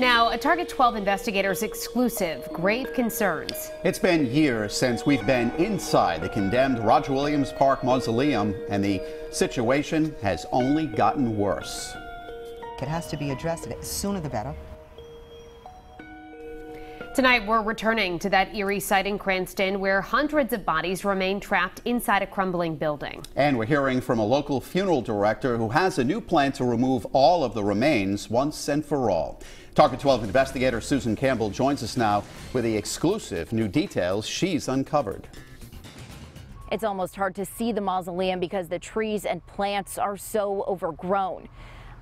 Now, a Target 12 investigators exclusive grave concerns. It's been years since we've been inside the condemned Roger Williams Park Mausoleum, and the situation has only gotten worse. It has to be addressed, and the sooner the better. Tonight, we're returning to that eerie site in Cranston where hundreds of bodies remain trapped inside a crumbling building. And we're hearing from a local funeral director who has a new plan to remove all of the remains once and for all. Target 12 investigator Susan Campbell joins us now with the exclusive new details she's uncovered. It's almost hard to see the mausoleum because the trees and plants are so overgrown.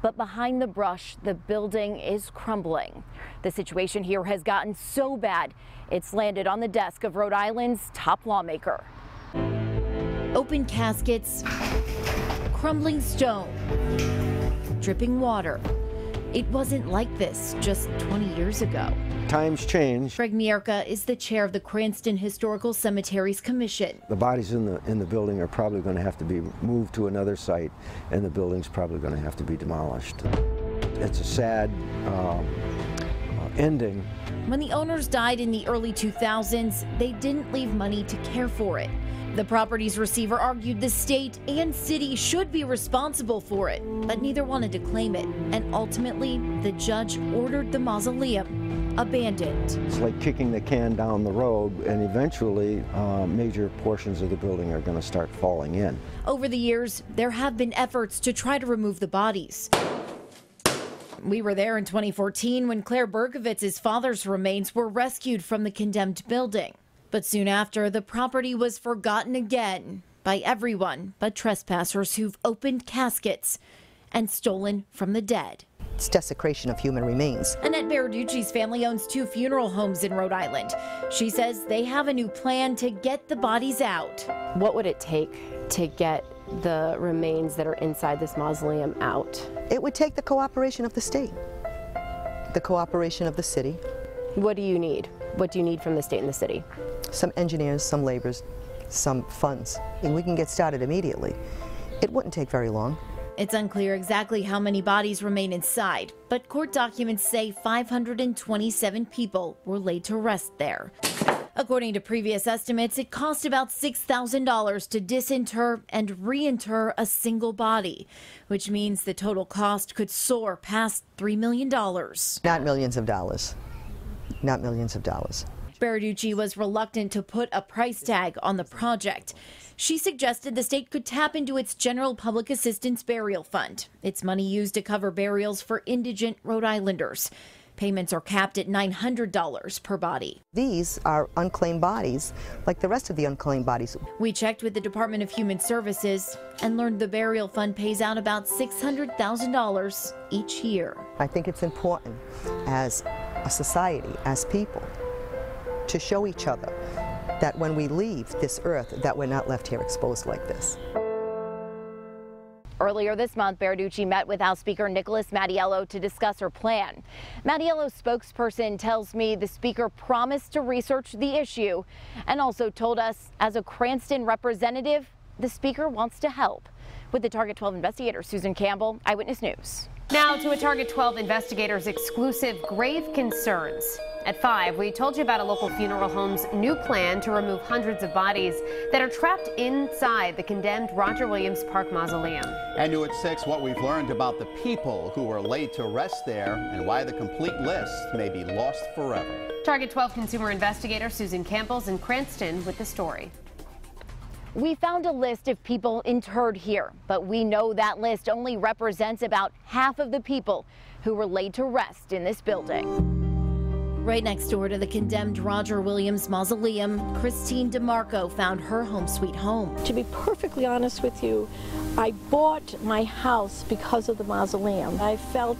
But behind the brush, the building is crumbling. The situation here has gotten so bad, it's landed on the desk of Rhode Island's top lawmaker. Open caskets, crumbling stone, dripping water. It wasn't like this just 20 years ago. Times change. Greg Mierka is the chair of the Cranston Historical Cemeteries Commission. The bodies in the in the building are probably going to have to be moved to another site, and the building's probably going to have to be demolished. It's a sad uh, ending. When the owners died in the early 2000s, they didn't leave money to care for it. The property's receiver argued the state and city should be responsible for it, but neither wanted to claim it. And ultimately, the judge ordered the mausoleum abandoned. It's like kicking the can down the road, and eventually, uh, major portions of the building are going to start falling in. Over the years, there have been efforts to try to remove the bodies. We were there in 2014 when Claire Berkovitz's father's remains were rescued from the condemned building. But soon after, the property was forgotten again by everyone but trespassers who've opened caskets and stolen from the dead. It's desecration of human remains. Annette Baraducci's family owns two funeral homes in Rhode Island. She says they have a new plan to get the bodies out. What would it take to get the remains that are inside this mausoleum out? It would take the cooperation of the state, the cooperation of the city. What do you need? What do you need from the state and the city? Some engineers, some laborers, some funds. And we can get started immediately. It wouldn't take very long. It's unclear exactly how many bodies remain inside, but court documents say 527 people were laid to rest there. According to previous estimates, it cost about $6,000 to disinter and reinter a single body, which means the total cost could soar past $3 million. Not millions of dollars. Not millions of dollars. Baraducci was reluctant to put a price tag on the project. She suggested the state could tap into its General Public Assistance Burial Fund. It's money used to cover burials for indigent Rhode Islanders. Payments are capped at $900 per body. These are unclaimed bodies, like the rest of the unclaimed bodies. We checked with the Department of Human Services and learned the burial fund pays out about $600,000 each year. I think it's important as a society, as people, to show each other that when we leave this earth, that we're not left here exposed like this. Earlier this month, Baraducci met with House Speaker Nicholas Mattiello to discuss her plan. Mattiello's spokesperson tells me the speaker promised to research the issue and also told us as a Cranston representative, the speaker wants to help. With the Target 12 investigator, Susan Campbell, Eyewitness News. Now to a Target 12 investigators exclusive grave concerns. At 5, we told you about a local funeral home's new plan to remove hundreds of bodies that are trapped inside the condemned Roger Williams Park Mausoleum. And new at 6, what we've learned about the people who were laid to rest there and why the complete list may be lost forever. Target 12 consumer investigator Susan Campbell's in Cranston with the story. We found a list of people interred here, but we know that list only represents about half of the people who were laid to rest in this building. Right next door to the condemned Roger Williams mausoleum, Christine DeMarco found her home sweet home. To be perfectly honest with you, I bought my house because of the mausoleum. I felt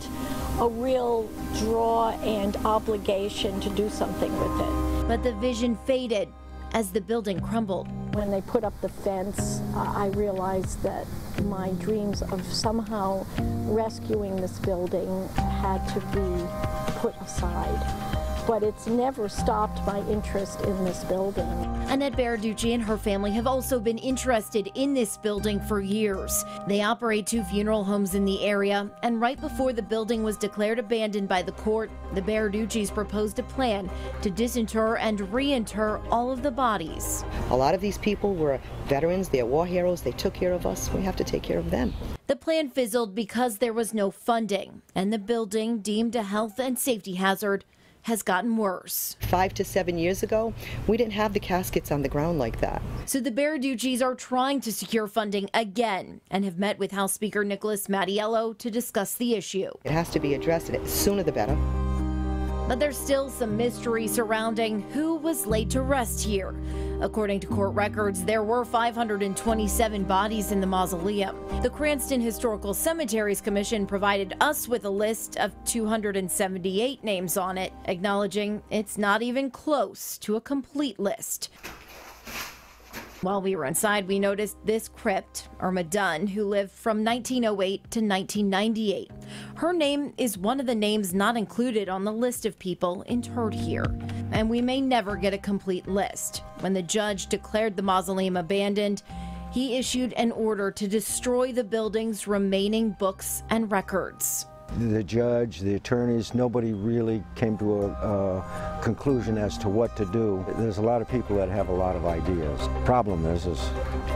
a real draw and obligation to do something with it. But the vision faded as the building crumbled. When they put up the fence, uh, I realized that my dreams of somehow rescuing this building had to be put aside. But it's never stopped my interest in this building. Annette Baraducci and her family have also been interested in this building for years. They operate two funeral homes in the area, and right before the building was declared abandoned by the court, the Baraducci's proposed a plan to disinter and reinter all of the bodies. A lot of these people were veterans, they're war heroes, they took care of us, we have to take care of them. The plan fizzled because there was no funding, and the building, deemed a health and safety hazard, has gotten worse. Five to seven years ago, we didn't have the caskets on the ground like that. So the Baraducci's are trying to secure funding again and have met with House Speaker Nicholas Mattiello to discuss the issue. It has to be addressed, and the sooner the better. But there's still some mystery surrounding who was laid to rest here. According to court records, there were 527 bodies in the mausoleum. The Cranston Historical Cemeteries Commission provided us with a list of 278 names on it, acknowledging it's not even close to a complete list. While we were inside, we noticed this crypt, Irma Dunn, who lived from 1908 to 1998. Her name is one of the names not included on the list of people interred here. And we may never get a complete list. When the judge declared the mausoleum abandoned, he issued an order to destroy the building's remaining books and records. The judge, the attorneys, nobody really came to a, a, conclusion as to what to do. There's a lot of people that have a lot of ideas. Problem is, is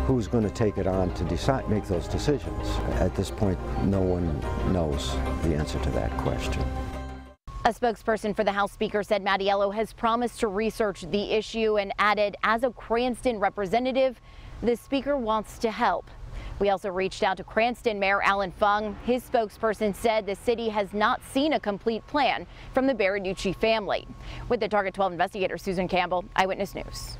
who's going to take it on to decide, make those decisions? At this point, no one knows the answer to that question. A spokesperson for the House Speaker said Mattiello has promised to research the issue and added, as a Cranston representative, the Speaker wants to help. We also reached out to Cranston Mayor Allan Fung. His spokesperson said the city has not seen a complete plan from the Baraducci family. With the Target 12 investigator Susan Campbell, Eyewitness News.